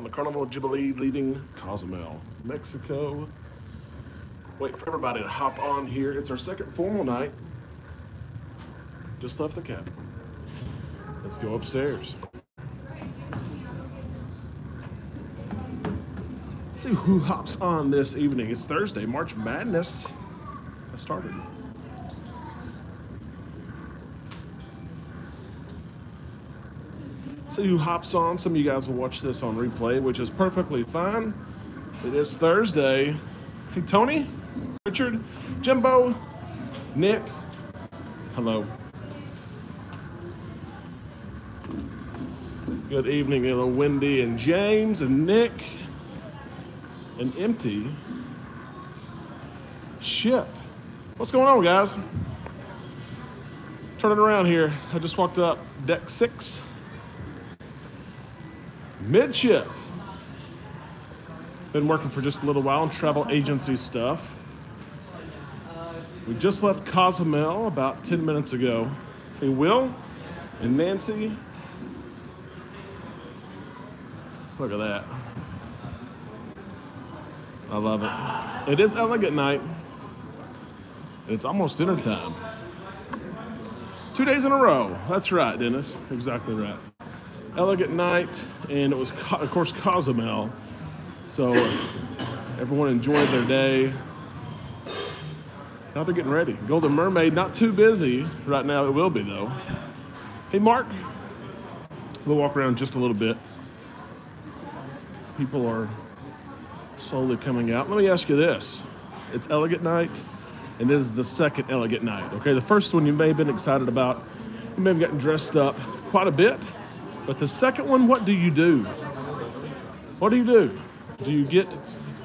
on the Carnival Jubilee leaving Cozumel, Mexico. Wait for everybody to hop on here. It's our second formal night. Just left the cabin. Let's go upstairs. See who hops on this evening. It's Thursday, March Madness has started. See who hops on. Some of you guys will watch this on replay, which is perfectly fine. It is Thursday. Hey, Tony, Richard, Jimbo, Nick, hello. Good evening, little Wendy and James and Nick. An empty ship. What's going on, guys? Turning around here. I just walked up deck six. Midship. Been working for just a little while on travel agency stuff. We just left Cozumel about 10 minutes ago. Hey, Will and Nancy. Look at that. I love it. It is elegant night. It's almost dinner time. Two days in a row. That's right, Dennis. Exactly right. Elegant night, and it was, of course, Cozumel. So everyone enjoyed their day. Now they're getting ready. Golden Mermaid, not too busy right now. It will be, though. Hey, Mark. We'll walk around just a little bit. People are slowly coming out. Let me ask you this. It's Elegant Night, and this is the second Elegant Night. Okay, the first one you may have been excited about. You may have gotten dressed up quite a bit. But the second one, what do you do? What do you do? Do you get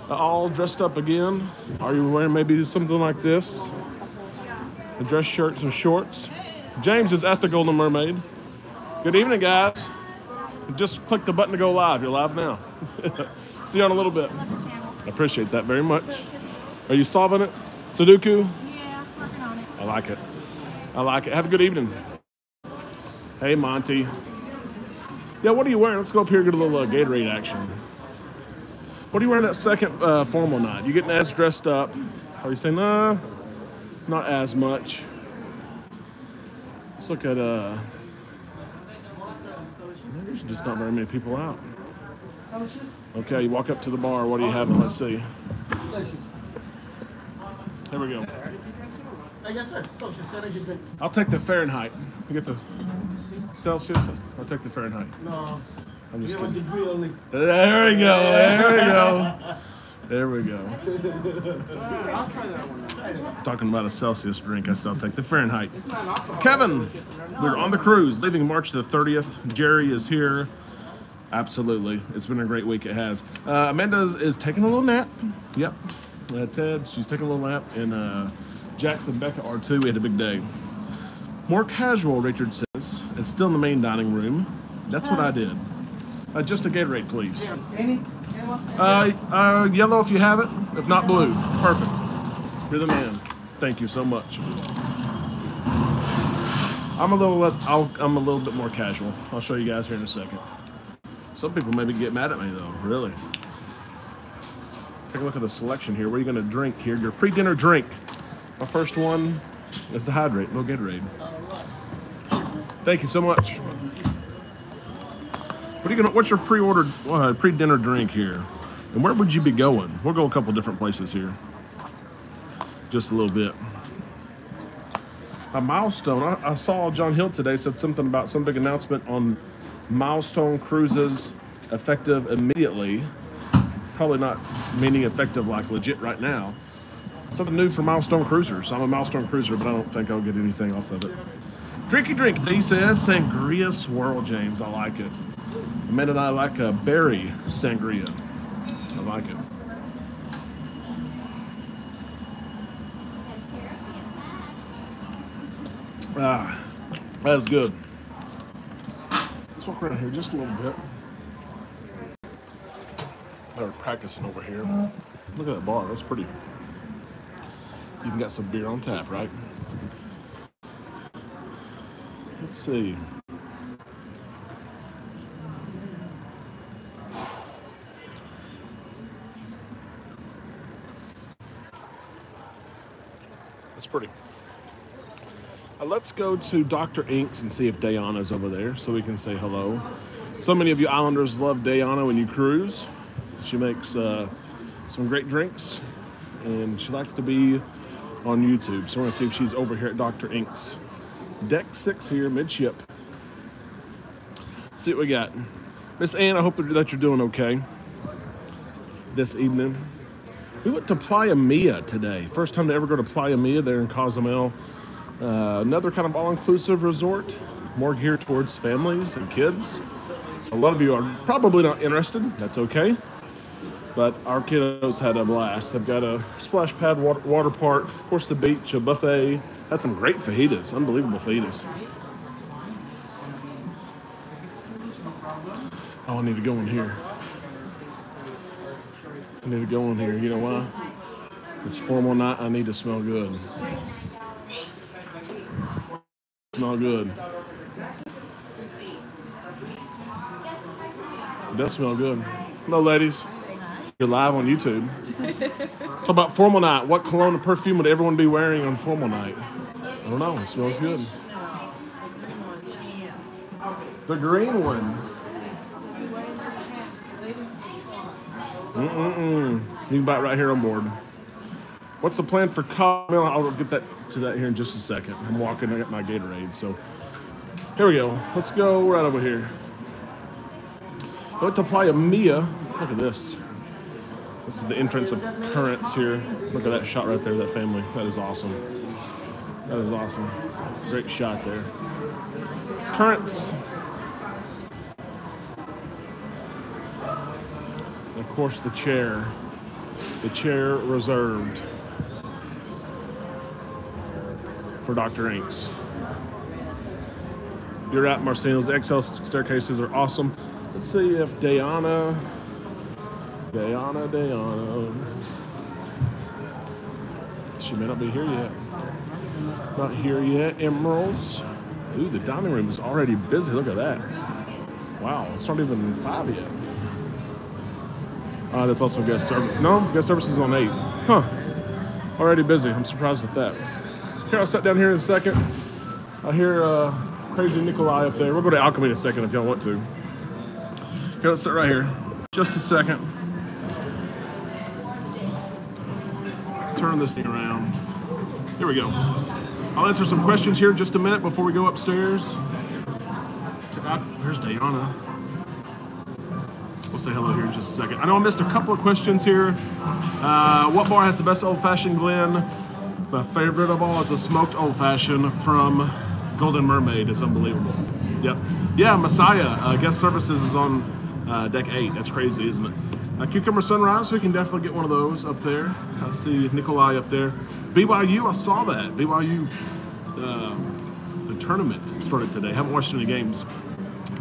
all dressed up again? Are you wearing maybe something like this? A dress shirt, some shorts. James is at the Golden Mermaid. Good evening, guys. Just click the button to go live. You're live now. See you in a little bit. I appreciate that very much. Are you solving it? Sudoku? Yeah, working on it. I like it. I like it. Have a good evening. Hey, Monty. Yeah, what are you wearing? Let's go up here and get a little uh, Gatorade action. What are you wearing that second uh, formal night? You getting as dressed up? Are you saying, nah, not as much? Let's look at, uh, there's just not very many people out. Okay, you walk up to the bar. What do you have? Let's see. Here we go. Yes, sir. Social energy drink. I'll take the Fahrenheit. You get the Celsius? I'll take the Fahrenheit. No. I'm just kidding. There we go. There we go. There we go. I'll try that one. Talking about a Celsius drink, I said I'll take the Fahrenheit. Kevin, we're on the cruise, leaving March the 30th. Jerry is here. Absolutely. It's been a great week. It has. Uh, Amanda is, is taking a little nap. Yep. Uh, Ted, she's taking a little nap. And uh, Jackson Becca are too. We had a big day. More casual, Richard. It's still in the main dining room. That's what I did. Uh, just a Gatorade, please. Any? Uh, uh, yellow if you have it. If not, blue. Perfect. You're the man. Thank you so much. I'm a little less. I'll, I'm a little bit more casual. I'll show you guys here in a second. Some people maybe get mad at me though. Really. Take a look at the selection here. What are you going to drink here? Your pre-dinner drink. My first one is the hydrate. No Gatorade. Thank you so much. What are you gonna? What's your pre-ordered uh, pre-dinner drink here? And where would you be going? We'll go a couple different places here. Just a little bit. A milestone. I, I saw John Heald today said something about some big announcement on milestone cruises effective immediately. Probably not meaning effective like legit right now. Something new for milestone cruisers. I'm a milestone cruiser, but I don't think I'll get anything off of it. Drinky drink, Z says. Sangria swirl, James. I like it. Amanda and I like a berry sangria. I like it. Ah, that's good. Let's walk around here just a little bit. They're practicing over here. Look at that bar. That's pretty. You even got some beer on tap, right? Let's see. That's pretty. Uh, let's go to Dr. Inks and see if Dayana's over there so we can say hello. So many of you islanders love Dayana when you cruise. She makes uh, some great drinks and she likes to be on YouTube. So we're gonna see if she's over here at Dr. Inks. Deck six here, midship. See what we got. Miss Ann, I hope that you're doing okay this evening. We went to Playa Mia today. First time to ever go to Playa Mia there in Cozumel. Uh, another kind of all-inclusive resort, more geared towards families and kids. So a lot of you are probably not interested. That's okay. But our kiddos had a blast. They've got a splash pad, water, water park, of course the beach, a buffet. Had some great fajitas, unbelievable fajitas. Oh, I need to go in here. I need to go in here. You know why? It's formal night. I need to smell good. Smell good. It does smell good. Hello, ladies. You're live on YouTube. Talk about formal night. What cologne and perfume would everyone be wearing on formal night? I don't know. It smells good. The green one. Mm-mm-mm. You can buy it right here on board. What's the plan for Cozumel? I'll get that to that here in just a second. I'm walking. I got my Gatorade. So here we go. Let's go right over here. I went to Playa Mia. Look at this. This is the entrance of Currents here. Look at that shot right there. That family. That is awesome. That is awesome. Great shot there. Currents. And of course, the chair. The chair reserved for Dr. Inks. You're at Marcino's. Excel staircases are awesome. Let's see if Dayana, Dayana, Dayana. She may not be here yet. Not here yet. Emeralds. Ooh, the dining room is already busy. Look at that. Wow, it's not even five yet. Uh, that's also guest service. No, guest service is on eight. Huh. Already busy. I'm surprised at that. Here, I'll sit down here in a second. I hear uh, crazy Nikolai up there. We'll go to Alchemy in a second if y'all want to. Here, let's sit right here. Just a second. Turn this thing around. Here we go. I'll answer some questions here in just a minute before we go upstairs. There's Diana. We'll say hello here in just a second. I know I missed a couple of questions here. Uh, what bar has the best old fashioned Glen? My favorite of all is a smoked old fashioned from Golden Mermaid. It's unbelievable. Yep. Yeah, Messiah. Uh, guest services is on uh, deck eight. That's crazy, isn't it? Cucumber Sunrise, we can definitely get one of those up there. I see Nikolai up there. BYU, I saw that. BYU, uh, the tournament started today. Haven't watched any games.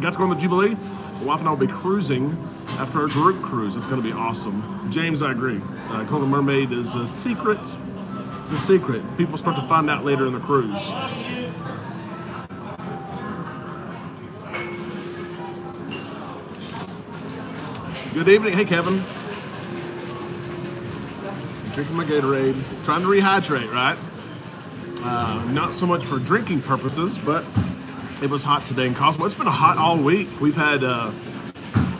Got to go on the Jubilee. My wife and I will be cruising after a group cruise. It's going to be awesome. James, I agree. Uh, Golden Mermaid is a secret. It's a secret. People start to find out later in the cruise. Good evening. Hey, Kevin. Drinking my Gatorade. Trying to rehydrate, right? Uh, not so much for drinking purposes, but it was hot today in Cosmo. It's been hot all week. We've had uh,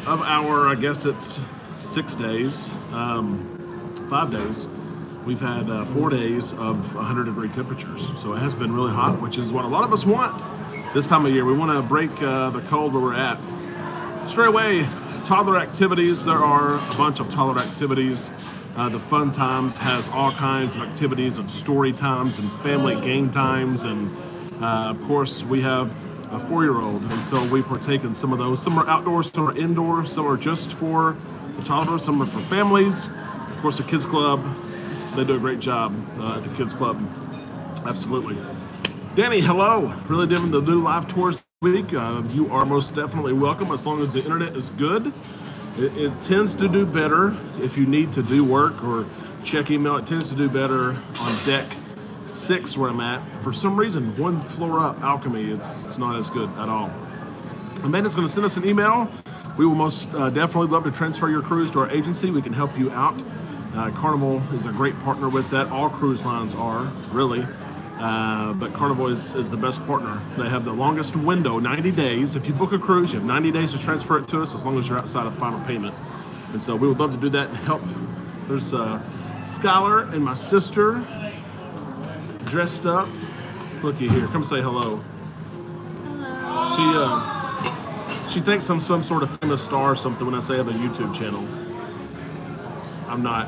of our, I guess it's six days, um, five days. We've had uh, four days of 100 degree temperatures, so it has been really hot, which is what a lot of us want this time of year. We want to break uh, the cold where we're at. Straight away, toddler activities. There are a bunch of toddler activities. Uh, the fun times has all kinds of activities and story times and family game times. And uh, of course we have a four-year-old. And so we partake in some of those. Some are outdoors some are indoor. Some are just for the toddlers. Some are for families. Of course the kids club they do a great job uh, at the kids club. Absolutely. Danny hello. Really digging the new live tours week uh, you are most definitely welcome as long as the internet is good it, it tends to do better if you need to do work or check email it tends to do better on deck six where I'm at. For some reason, one floor up, Alchemy, it's it's not as good at all. Amanda's going to send us an email. We will most uh, definitely love to transfer your cruise to our agency. We can help you out. Uh, Carnival is a great partner with that. All cruise lines are, really. Uh, but Carnival is, is the best partner. They have the longest window, 90 days. If you book a cruise, you have 90 days to transfer it to us as long as you're outside of final payment. And so we would love to do that and help. There's uh, Skylar and my sister dressed up. Looky here, come say hello. Hello. She uh, she thinks I'm some sort of famous star or something when I say I have a YouTube channel. I'm not.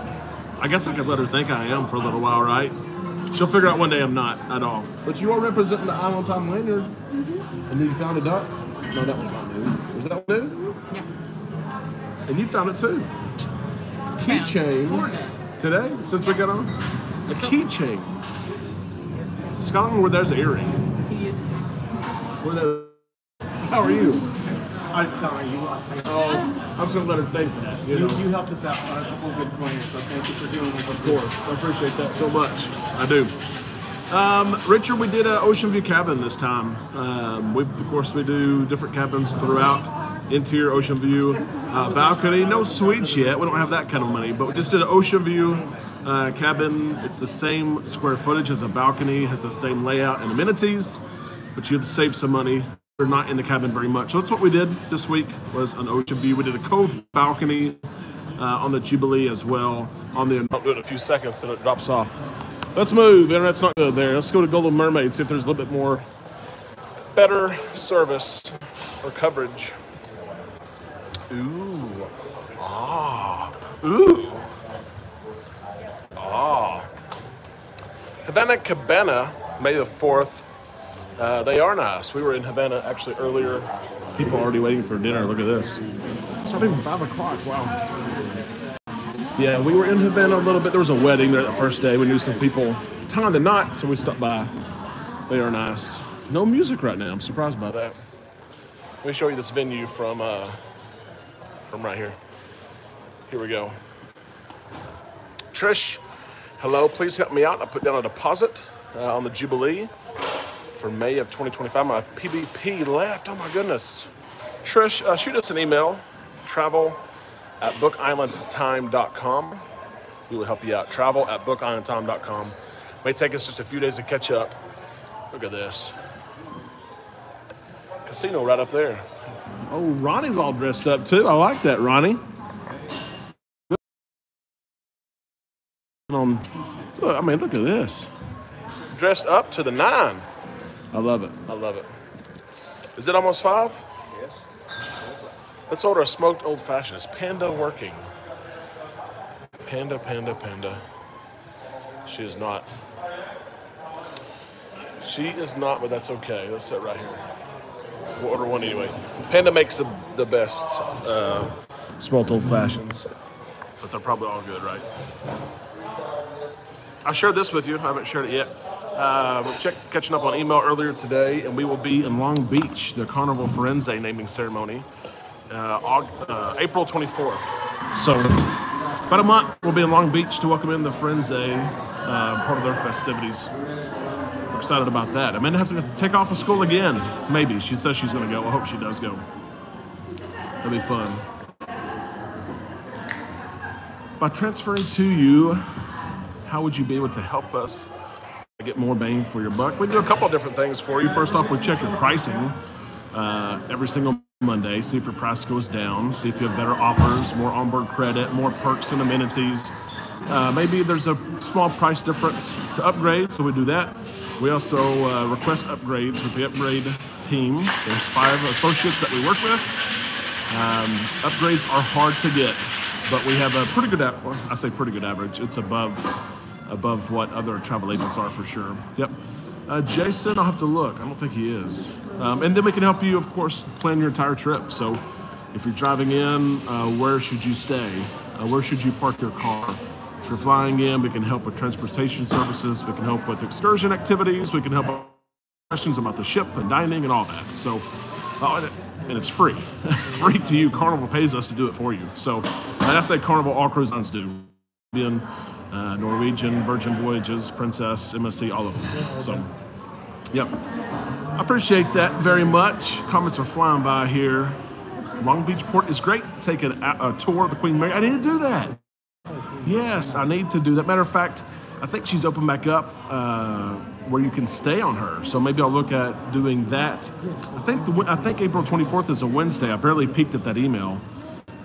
I guess I could let her think I am for a little while, right? She'll figure out one day I'm not at all. But you are representing the Island Time Lanyard. And then you found a duck? No, that one's not new. Was that one new? Yeah. And you found it too. Keychain. Today? Since we got on? A keychain. Scotland, where there's an earring. He is. Where there. How are you? I was telling you, Oh, I'm just gonna let her think that. You, you, know? you helped us out on a couple of good points, so thank you for doing what Of course, I appreciate that so much. I do. Um, Richard, we did an Ocean View cabin this time. Um, we, of course, we do different cabins throughout. Interior Ocean View, uh, balcony, no suites yet. We don't have that kind of money, but we just did an Ocean View uh, cabin. It's the same square footage as a balcony, has the same layout and amenities, but you save some money. We're not in the cabin very much. So that's what we did this week was an Ocean View. We did a cove balcony uh, on the Jubilee as well. On the I'll do it in a few seconds and it drops off. Let's move. Internet's not good there. Let's go to Golden Mermaid. See if there's a little bit more better service or coverage. Ooh. Ah. Ooh. Ah. Havana Cabana, May the 4th. Uh, they are nice. We were in Havana actually earlier. People already waiting for dinner. Look at this. It's not even 5 o'clock. Wow. Yeah, we were in Havana a little bit. There was a wedding there the first day. We knew some people. Time the night, so we stopped by. They are nice. No music right now. I'm surprised by that. Let me show you this venue from uh, from right here. Here we go. Trish, hello. Please help me out. I put down a deposit uh, on the Jubilee for May of 2025. My PVP left. Oh my goodness. Trish, uh, shoot us an email. Travel at bookislandtime.com. We will help you out. Travel at bookislandtime.com. May take us just a few days to catch up. Look at this. Casino right up there. Oh, Ronnie's all dressed up too. I like that, Ronnie. Um, look, I mean, look at this. Dressed up to the nine. I love it. I love it. Is it almost five? Yes. Let's order a smoked old fashioned. Is Panda working? Panda, panda, panda. She is not. She is not, but that's okay. Let's sit right here. We'll order one anyway. Panda makes the, the best uh, smoked old fashions, but they're probably all good, right? I shared this with you. I haven't shared it yet. Uh, check, catching up on email earlier today, and we will be in Long Beach, the Carnival Firenze naming ceremony, uh, Aug- uh, April 24th. So, about a month, we'll be in Long Beach to welcome in the Firenze, uh, part of their festivities. We're excited about that. I may have to take off of school again. Maybe. She says she's going to go. I hope she does go. That'll be fun. By transferring to you, how would you be able to help us get more bang for your buck? We do a couple different things for you. First off, we check your pricing uh, every single Monday, see if your price goes down, see if you have better offers, more onboard credit, more perks and amenities. Uh, maybe there's a small price difference to upgrade, so we do that. We also uh, request upgrades with the upgrade team. There's five associates that we work with. Um, upgrades are hard to get, but we have a pretty good. I say pretty good average. It's above above what other travel agents are for sure. Yep. Uh, Jason, I'll have to look. I don't think he is. Um, and then we can help you, of course, plan your entire trip. So, if you're driving in, uh, where should you stay? Uh, where should you park your car? If you're flying in, we can help with transportation services. We can help with excursion activities. We can help with questions about the ship and dining and all that. So, uh, and it's free, free to you. Carnival pays us to do it for you. So, I say Carnival, all cruise lines do. Uh, Norwegian, Virgin Voyages, Princess, MSC, all of them. So, yep. I appreciate that very much. Comments are flying by here. Long Beach Port is great. Take a, a tour of the Queen Mary. I need to do that. Yes, I need to do that. Matter of fact, I think she's opened back up uh, where you can stay on her. So maybe I'll look at doing that. I think the, I think April 24th is a Wednesday. I barely peeked at that email.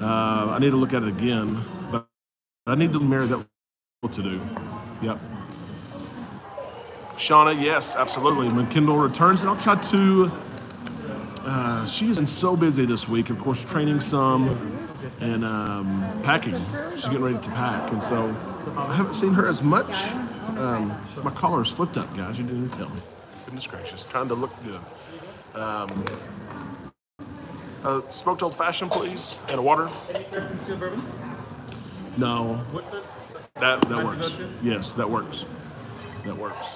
Uh, I need to look at it again, but I need to marry that. To do? Yep. Shauna, yes, absolutely. When Kendall returns, and I'll try to. Uh, she's been so busy this week, of course, training some and um, packing. She's getting ready to pack, and so I haven't seen her as much. Um, my collar is flipped up, guys. You didn't tell me. Goodness gracious, trying to look good. Um, uh, smoked old fashioned, please, and a water. No, that that works. Yes, that works. That works.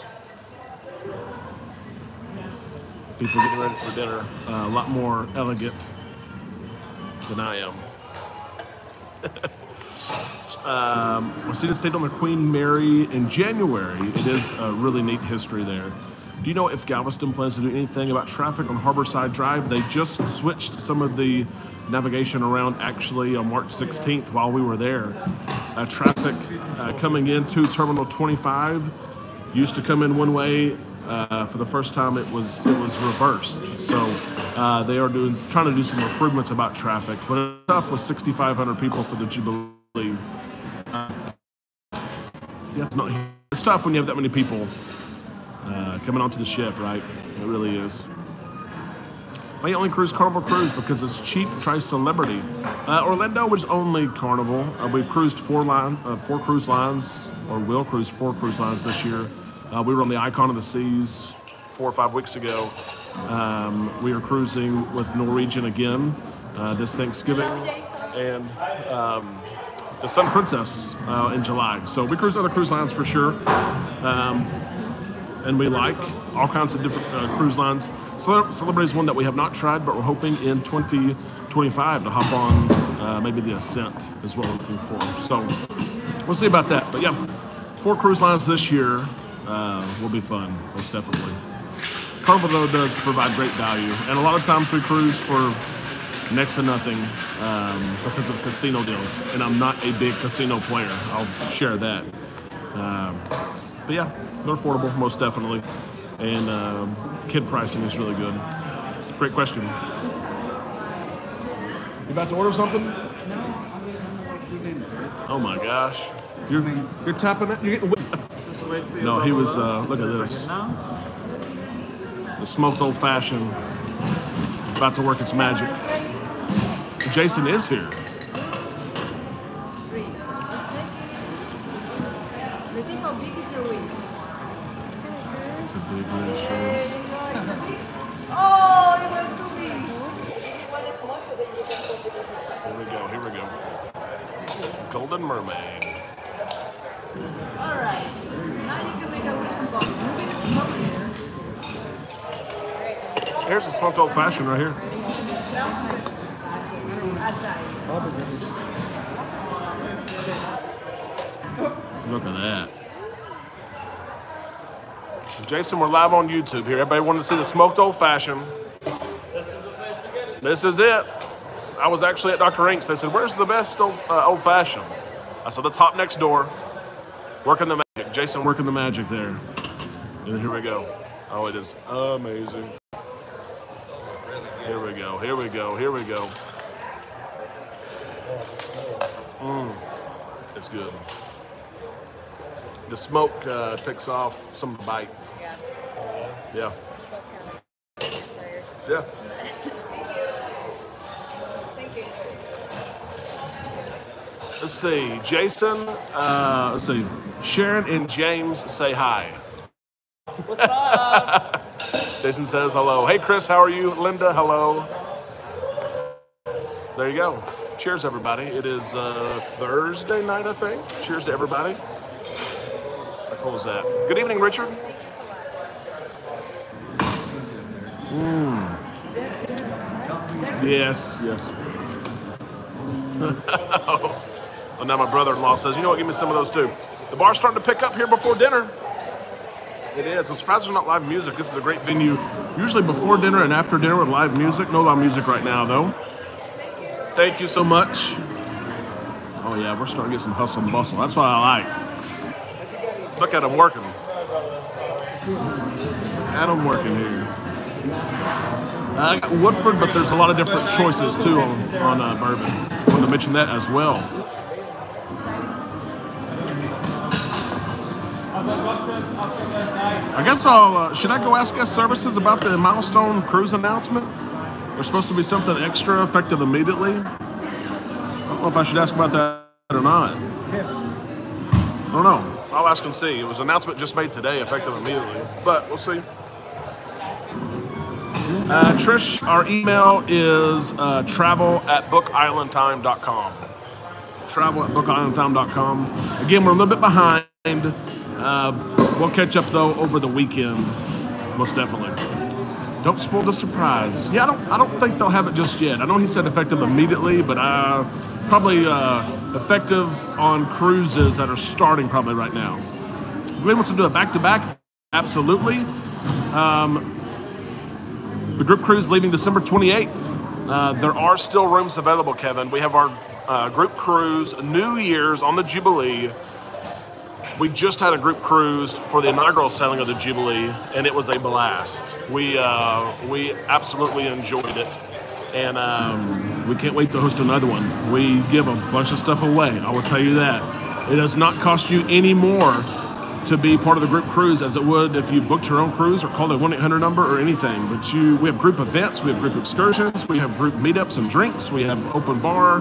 People getting ready for dinner. Uh, a lot more elegant than I am. um, Waseda stayed on the Queen Mary in January. It is a really neat history there. Do you know if Galveston plans to do anything about traffic on Harborside Drive? They just switched some of the navigation around actually on March 16th while we were there. Uh, traffic uh, coming into Terminal 25 used to come in one way. Uh, for the first time, it was it was reversed. So uh, they are doing trying to do some improvements about traffic. But it's tough with 6,500 people for the Jubilee. Uh, yeah, it's, tough when you have that many people uh, coming onto the ship, right? It really is. My only cruise Carnival Cruise because it's cheap. Try Celebrity. Uh, Orlando was only Carnival. Uh, we've cruised four line, uh, four cruise lines, or will cruise four cruise lines this year. Uh, we were on the Icon of the Seas four or five weeks ago. Um, we are cruising with Norwegian again uh, this Thanksgiving, and um, the Sun Princess uh, in July. So we cruise other cruise lines for sure. Um, and we like all kinds of different cruise lines. Cele- Celebrity is one that we have not tried, but we're hoping in 2025 to hop on uh, maybe the Ascent what we're looking for. So we'll see about that. But yeah, four cruise lines this year uh, will be fun, most definitely. Carnival though does provide great value, and a lot of times we cruise for next to nothing um, because of casino deals, and I'm not a big casino player. I'll share that. Um, but yeah, they're affordable, most definitely. And um, kid pricing is really good. Great question. You about to order something? Oh my gosh. You're, you're tapping it? You're getting... No, he was, uh, look at this. The smoked old fashioned. About to work its magic. Jason is here. Three. Let's see how big is your wish. It's a big wish. You can put it in Here we go, here we go. Golden Mermaid. All right. Now you can make a wishing box. Moving the smoke here. Here's a smoked old fashioned right here. Look at that. Jason, we're live on YouTube here. Everybody wanted to see the smoked old fashioned. This is the place to get it. This is it. I was actually at Dr. Inks. They said, Where's the best old, uh, old fashioned? I said, the top next door. Working the magic. Jason working the magic there. And here we go. Oh, it is amazing. Here we go. Here we go. Here we go. Mm, it's good. The smoke uh, takes off some of the bite. Yeah. Yeah. Yeah. Thank you. Let's see. Jason, uh, let's see. Sharon and James say hi. What's up? Jason says hello. Hey, Chris, how are you? Linda, hello. There you go. Cheers, everybody. It is uh, Thursday night, I think. Cheers to everybody. How cool is that? Good evening, Richard. Mm. Yes, yes. well, now my brother-in-law says, you know what, give me some of those too. The bar's starting to pick up here before dinner. It is. I'm surprised there's not live music. This is a great venue. Usually before dinner and after dinner with live music. No live music right now, though. Thank you so much. Oh yeah, we're starting to get some hustle and bustle. That's what I like. Look at him working. Him working here. I got Woodford, but there's a lot of different choices too on, on uh, bourbon. I wanted to mention that as well. I guess I'll. Uh, should I go ask guest services about the milestone cruise announcement? There's supposed to be something extra effective immediately. I don't know if I should ask about that or not. I don't know. I'll ask and see. It was an announcement just made today, effective immediately. But we'll see. Uh, Trish, our email is uh, travel at bookislandtime.com. Travel at bookislandtime.com. Again, we're a little bit behind. Uh, we'll catch up though over the weekend, most definitely. Don't spoil the surprise. Yeah, I don't. I don't think they'll have it just yet. I know he said effective immediately, but uh, probably uh, effective on cruises that are starting probably right now. We want to do a back to back. Absolutely. Um, the group cruise leaving December 28th. Uh, there are still rooms available, Kevin. We have our uh, group cruise New Year's on the Jubilee. We just had a group cruise for the inaugural sailing of the Jubilee, and it was a blast. We uh, we absolutely enjoyed it, and um, we can't wait to host another one. We give a bunch of stuff away. I will tell you that. It does not cost you any more to be part of the group cruise as it would if you booked your own cruise or called a 1-800 number or anything. But you we have group events we have group excursions we have group meetups and drinks we have open bar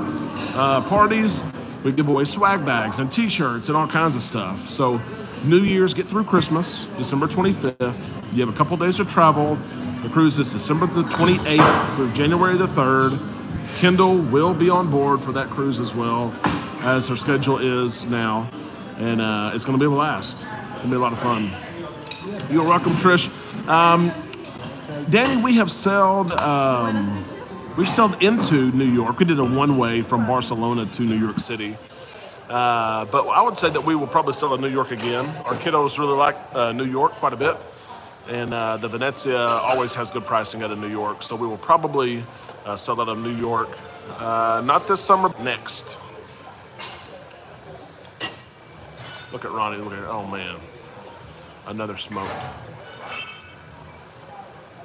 uh, parties we give away swag bags and t-shirts and all kinds of stuff. So new year's get through christmas december 25th you have a couple days to travel. The cruise is december the 28th through january the 3rd kendall will be on board for that cruise as well as her schedule is now. And uh, it's going to be a blast. To be a lot of fun. You're welcome, Trish. Um, Danny, we have sailed. Um, we've sailed into New York. We did a one-way from Barcelona to New York City. Uh, but I would say that we will probably sail to New York again. Our kiddos really like uh, New York quite a bit, and uh, the Venezia always has good pricing out of New York. So we will probably uh, sail out of New York. Uh, not this summer, next. Look at Ronnie. Look at oh man, another smoke.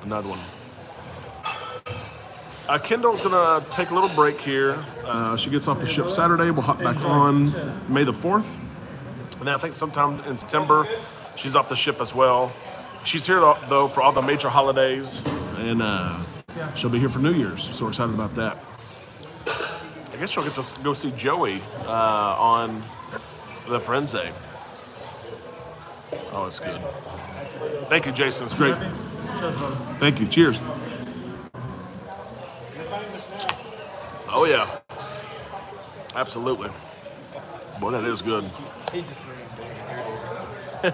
Another one. Uh, Kendall's gonna take a little break here. Uh, she gets off the ship Saturday. We'll hop back on May the fourth, and then I think sometime in September she's off the ship as well. She's here though for all the major holidays, and uh, she'll be here for New Year's. So we're excited about that. I guess she'll get to go see Joey uh, on the Firenze. Oh, it's good. Thank you, Jason. It's great. Thank you. Cheers. Oh, yeah. Absolutely. Boy, that is good.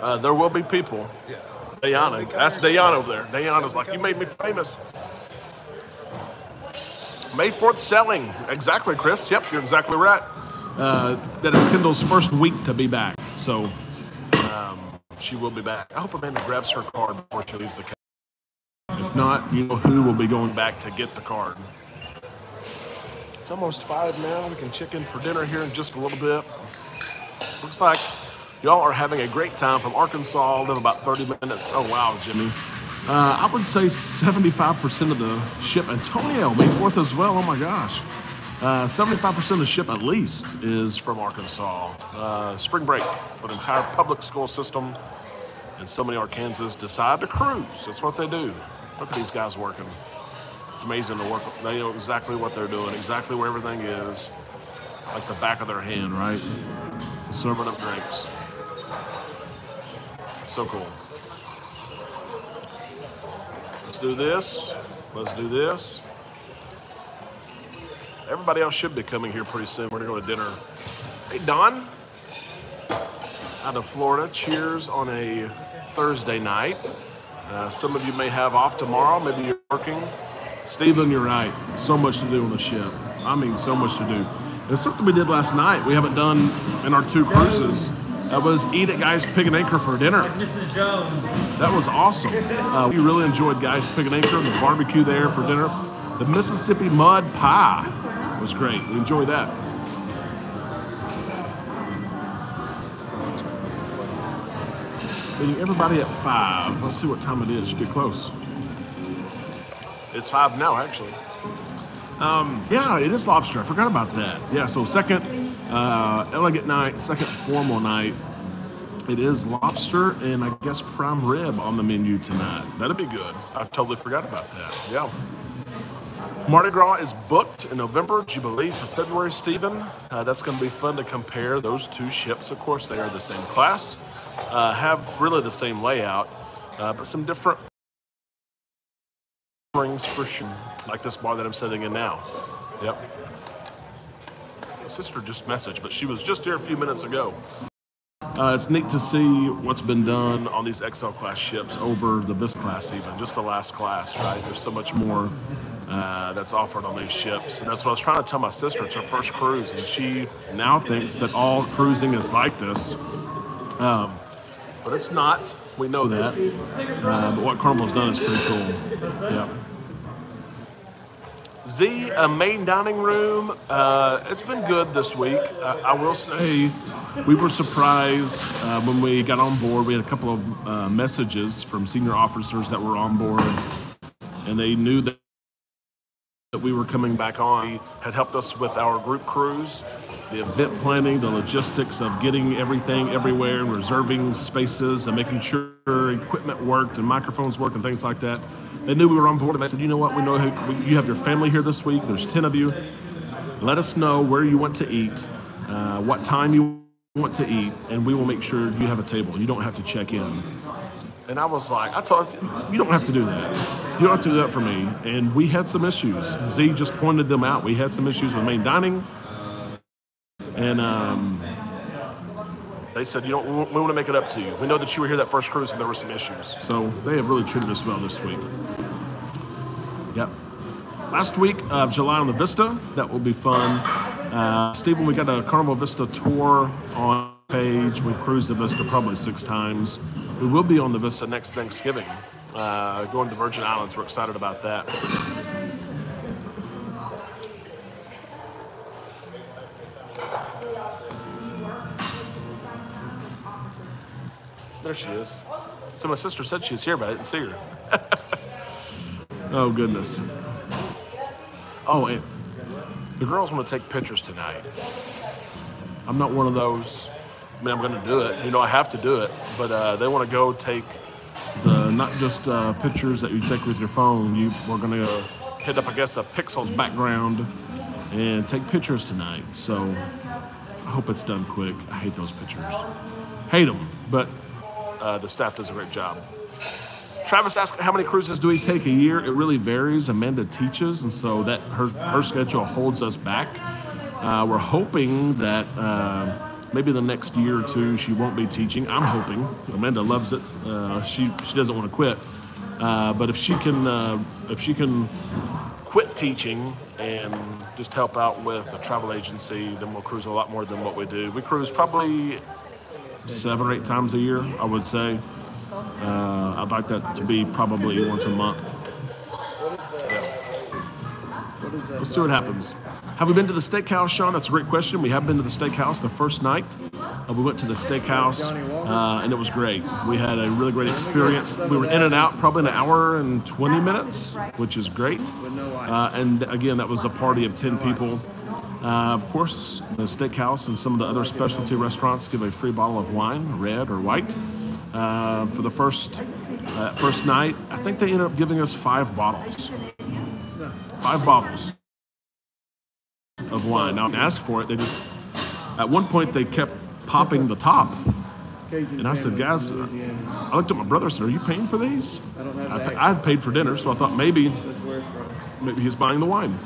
uh, there will be people. Diana. That's Diana over there. Diana's like, you made me famous. May 4th selling. Exactly, Chris. Yep, you're exactly right. Uh, that is Kendall's first week to be back. So um, she will be back. I hope Amanda grabs her card before she leaves the couch. If not, you know who will be going back to get the card. It's almost five now. We can chicken for dinner here in just a little bit. Looks like y'all are having a great time from Arkansas. Live about 30 minutes. Oh, wow, Jimmy. Uh, I would say 75% of the ship. Antonio, May 4th as well. Oh, my gosh. Uh, 75% of the ship, at least, is from Arkansas. Uh, spring break for the entire public school system, and so many Arkansans decide to cruise. That's what they do. Look at these guys working. It's amazing to work. They know exactly what they're doing, exactly where everything is, like the back of their hand, right? Serving up drinks. So cool. Let's do this. Let's do this. Everybody else should be coming here pretty soon. We're gonna go to dinner. Hey, Don, out of Florida. Cheers on a Thursday night. Uh, some of you may have off tomorrow. Maybe you're working. Stephen, you're right. So much to do on the ship. I mean, so much to do. There's something we did last night. We haven't done in our two cruises. That was eat at Guys Pig and Anchor for dinner. Mrs. Jones. That was awesome. Uh, we really enjoyed Guys Pig and Anchor, and the barbecue there for dinner. The Mississippi Mud Pie was great. We enjoyed that. Everybody at 5. Let's see what time it is. Get close. It's 5 now, actually. Um, yeah, it is lobster. I forgot about that. Yeah, so second uh, elegant night, second formal night. It is lobster and I guess prime rib on the menu tonight. That'd be good. I totally forgot about that. Yeah. Mardi Gras is booked in November, Jubilee for February, Stephen. Uh, that's going to be fun to compare those two ships. Of course, they are the same class, uh, have really the same layout, uh, but some different rings for sure, like this bar that I'm sitting in now. Yep. My sister just messaged, but she was just here a few minutes ago. Uh, it's neat to see what's been done on these Excel class ships over the Vista class, even just the last class, right? There's so much more uh, that's offered on these ships, and that's what I was trying to tell my sister. It's her first cruise, and she now thinks that all cruising is like this, um, but it's not. We know that. Uh, but what Carmel's done is pretty cool. Yeah. Z, uh, main dining room. Uh, it's been good this week. Uh, I will say we were surprised uh, when we got on board. We had a couple of uh, messages from senior officers that were on board, and they knew that that we were coming back on He had helped us with our group cruise, the event planning, the logistics of getting everything everywhere and reserving spaces and making sure equipment worked and microphones worked and things like that. They knew we were on board and they said, you know what, we know who, you have your family here this week. There's 10 of you. Let us know where you want to eat, uh, what time you want to eat, and we will make sure you have a table. You don't have to check in. And I was like, I told you, you don't have to do that. You don't have to do that for me. And we had some issues. Z just pointed them out. We had some issues with main dining. And um, they said, you know, we we want to make it up to you. We know that you were here that first cruise and there were some issues. So they have really treated us well this week. Yep. Last week of July on the Vista, that will be fun. Uh, Stephen, we got a Carnival Vista tour on page. We've cruised the Vista probably six times. We will be on the Vista next Thanksgiving, uh, going to the Virgin Islands. We're excited about that. There she is. So my sister said she was here, but I didn't see her. oh goodness. Oh, and the girls want to take pictures tonight. I'm not one of those. I mean, I'm going to do it. You know, I have to do it. But uh, they want to go take the not just uh, pictures that you take with your phone. You we're to hit up, I guess, a Pixels background and take pictures tonight. So I hope it's done quick. I hate those pictures. Hate them, but uh, the staff does a great job. Travis asked how many cruises do we take a year? It really varies. Amanda teaches, and so that her her schedule holds us back. Uh, we're hoping that uh, maybe the next year or two she won't be teaching. I'm hoping. Amanda loves it. Uh, she she doesn't want to quit, uh, but if she can uh, if she can quit teaching and just help out with a travel agency, then we'll cruise a lot more than what we do. We cruise probably seven or eight times a year, I would say. Uh, I'd like that to be probably once a month. We'll see what happens. Have we been to the steakhouse, Sean? That's a great question. We have been to the steakhouse the first night. Uh, we went to the steakhouse, uh, and it was great. We had a really great experience. We were in and out probably an hour and 20 minutes, which is great. Uh, and again, that was a party of 10 people. Uh, of course, the steakhouse and some of the other specialty restaurants give a free bottle of wine, red or white, uh, for the first uh, first night. I think they ended up giving us five bottles, five bottles of wine. I didn't ask for it. They just at one point they kept popping the top, and I said, guys, I looked at my brother. and said, "Are you paying for these?" I, I had paid for dinner, so I thought maybe maybe he's buying the wine.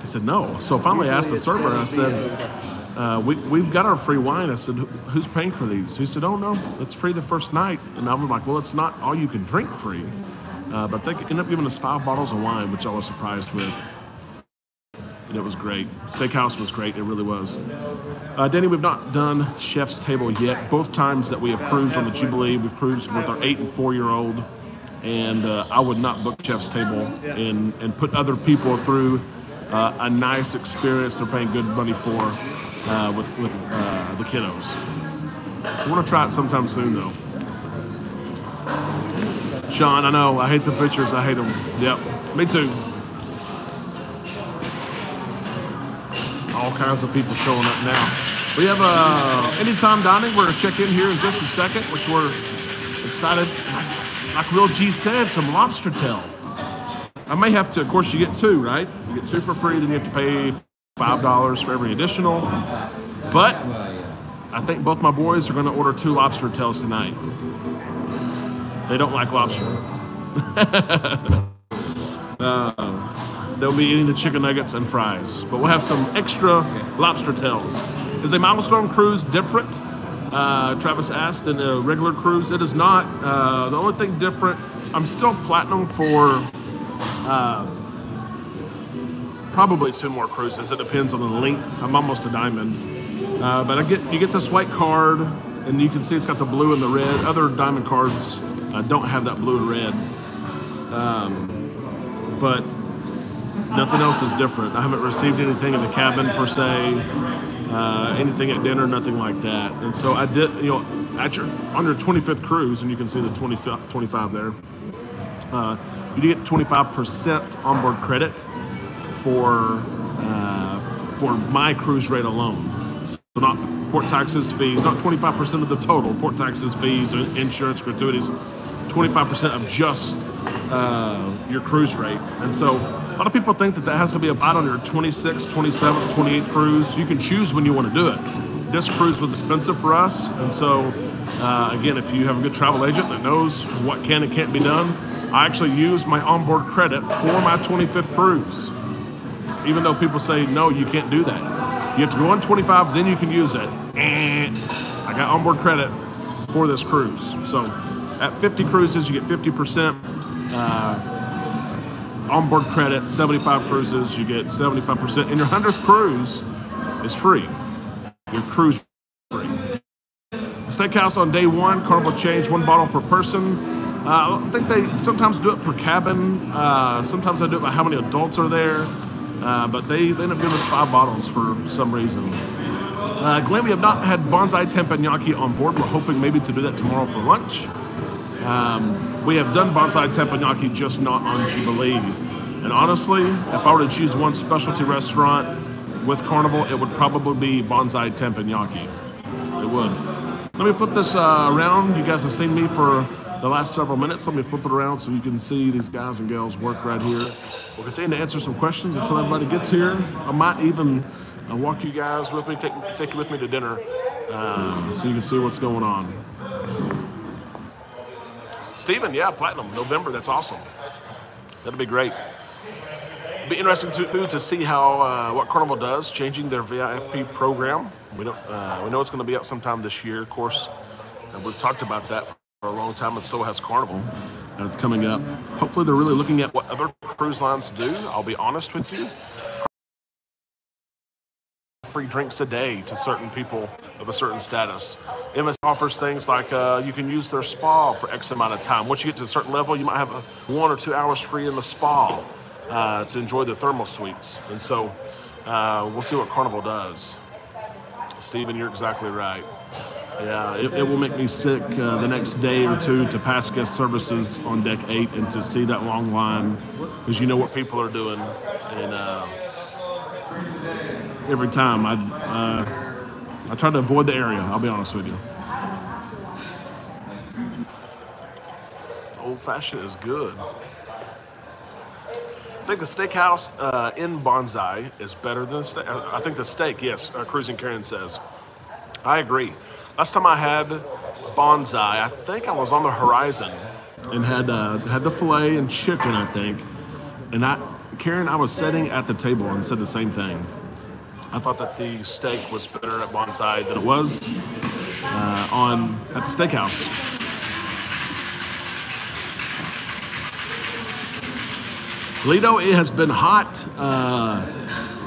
He said, no. So finally I asked the server, I said, uh, we, we've got our free wine. I said, who's paying for these? He said, oh, no, it's free the first night. And I'm like, well, it's not all you can drink free. Uh, but they ended up giving us five bottles of wine, which I was surprised with. It was great. Steakhouse was great. It really was. Uh, Danny, we've not done Chef's Table yet. Both times that we have cruised on the Jubilee, we've cruised with our eight and four year old. And uh, I would not book Chef's Table and, and put other people through uh, a nice experience they're paying good money for uh, with, with uh, the kiddos. I want to try it sometime soon, though. Sean, I know. I hate the pictures. I hate them. Yep. Me too. All kinds of people showing up now. We have uh, anytime dining. We're gonna check in here in just a second, which we're excited. Like Real G said, some lobster tail. I may have to. Of course, you get two, right? You get two for free. Then you have to pay five dollars for every additional. But I think both my boys are going to order two lobster tails tonight. They don't like lobster. uh, they'll be eating the chicken nuggets and fries, but we'll have some extra lobster tails. Is a milestone cruise different? Uh, Travis asked than a regular cruise. It is not. Uh, the only thing different, I'm still platinum for uh, probably two more cruises. It depends on the length. I'm almost a diamond, uh, but I get you get this white card, and you can see it's got the blue and the red. Other diamond cards uh, don't have that blue and red, um, but nothing else is different. I haven't received anything in the cabin per se, uh, anything at dinner, nothing like that. And so I did, you know, at your on your 25th cruise, and you can see the 20, 25 there. Uh, you do get 25% onboard credit for uh, for my cruise rate alone. So not port taxes, fees, not 25% of the total port taxes, fees, insurance, gratuities. 25% of just uh, your cruise rate. And so a lot of people think that that has to be about on your 26, 27, 28th cruise. You can choose when you want to do it. This cruise was expensive for us, and so uh, again, if you have a good travel agent that knows what can and can't be done, I actually use my onboard credit for my 25th cruise. Even though people say, no, you can't do that. You have to go on 25, then you can use it. And I got onboard credit for this cruise. So at 50 cruises, you get 50% uh, onboard credit. 75 cruises, you get 75%. And your 100th cruise is free. Your cruise free. Steakhouse on day one, Carnival change one bottle per person. Uh, I think they sometimes do it per cabin. Uh, sometimes they do it by how many adults are there. Uh, but they, they end up giving us five bottles for some reason. Uh, Glenn, we have not had bonsai teppanyaki on board. We're hoping maybe to do that tomorrow for lunch. Um, we have done bonsai teppanyaki, just not on Jubilee. And honestly, if I were to choose one specialty restaurant with Carnival, it would probably be bonsai teppanyaki. It would. Let me flip this uh, around. You guys have seen me for the last several minutes. Let me flip it around so you can see these guys and girls work right here. We'll continue to answer some questions until everybody gets here. I might even uh, walk you guys with me, take, take you with me to dinner uh, so you can see what's going on. Steven, yeah, Platinum, November, that's awesome. That'll be great. It'll be interesting to, to see how uh, what Carnival does, changing their VIFP program. We, don't, uh, we know it's going to be up sometime this year, of course. And we've talked about that for a long time, and so has Carnival. And it's coming up. Hopefully, they're really looking at what other cruise lines do. I'll be honest with you. Free drinks a day to certain people of a certain status. MS offers things like uh, you can use their spa for X amount of time. Once you get to a certain level, you might have a one or two hours free in the spa uh, to enjoy the thermal suites. And so uh, we'll see what Carnival does. Stephen, you're exactly right. Yeah, it, it, will make me sick uh, the next day or two to pass guest services on deck eight and to see that long line because you know what people are doing. And uh, every time I, uh, I try to avoid the area, I'll be honest with you. Old fashioned is good. I think the steakhouse uh, in Bonsai is better than the steak. I think the steak, yes, uh, Cruising Karen says. I agree. Last time I had bonsai, I think I was on the horizon and had uh, had the fillet and chicken, I think. And I, Karen, I was sitting at the table and said the same thing. I thought that the steak was better at bonsai than it was uh, on at the steakhouse. Lido, it has been hot. Uh,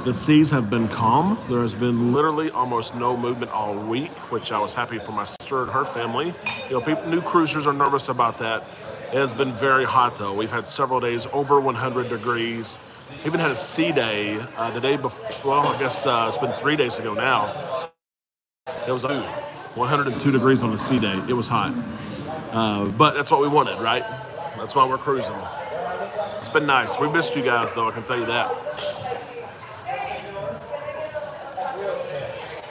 the seas have been calm. There has been literally almost no movement all week, which I was happy for my sister and her family. You know, people, new cruisers are nervous about that. It has been very hot though. We've had several days over 100 degrees. Even had a sea day uh, the day before. Well, I guess uh, it's been three days ago now. It was a 102 degrees on the sea day. It was hot. Uh, but that's what we wanted, right? That's why we're cruising. It's been nice. We missed you guys, though, I can tell you that.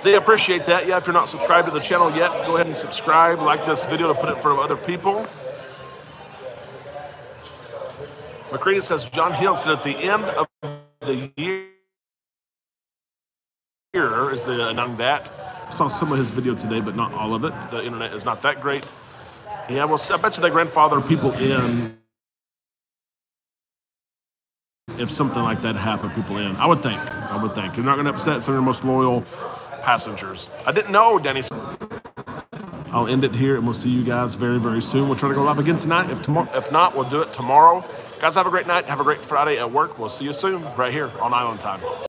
See, I appreciate that. Yeah, if you're not subscribed to the channel yet, go ahead and subscribe. Like this video to put it in front of other people. McCready says John Heald said at the end of the year is the uh, among that. I saw some of his video today, but not all of it. The internet is not that great. Yeah, well, I bet you they grandfather people in if something like that happened, people in. I would think. I would think. You're not going to upset some of your most loyal passengers. I didn't know, Denny. I'll end it here, and we'll see you guys very, very soon. We'll try to go live again tonight. If tomorrow, if not, we'll do it tomorrow. Guys, have a great night. Have a great Friday at work. We'll see you soon, right here on Island Time.